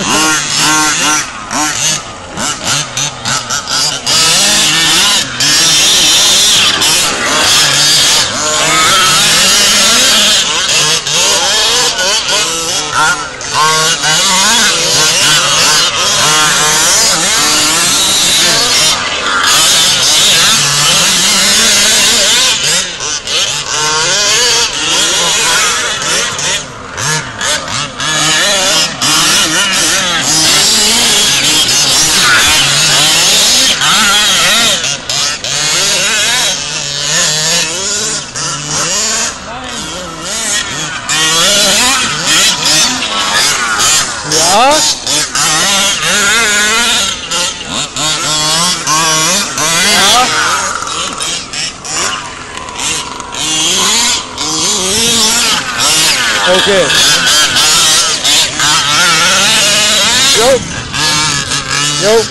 Ah! Okay. Jo. Jo.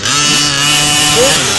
Jo.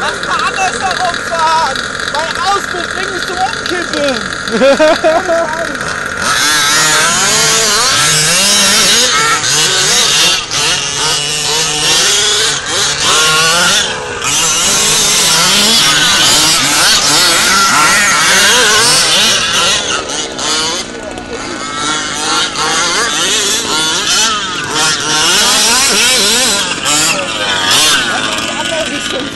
Lass mal andersherum fahren! Mein Auspuff bringt mich zum Umkippen!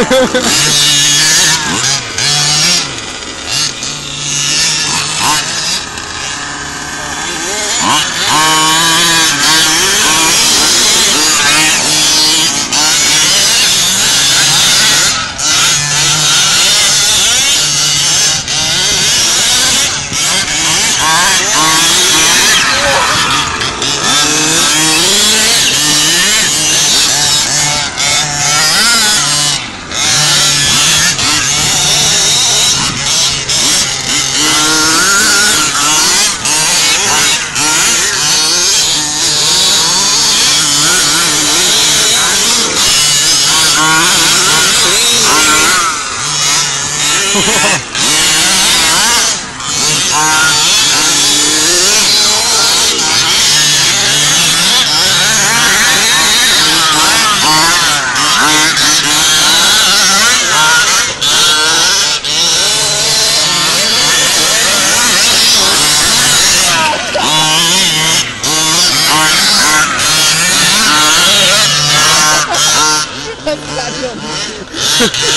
Ha ha ha ha! Ha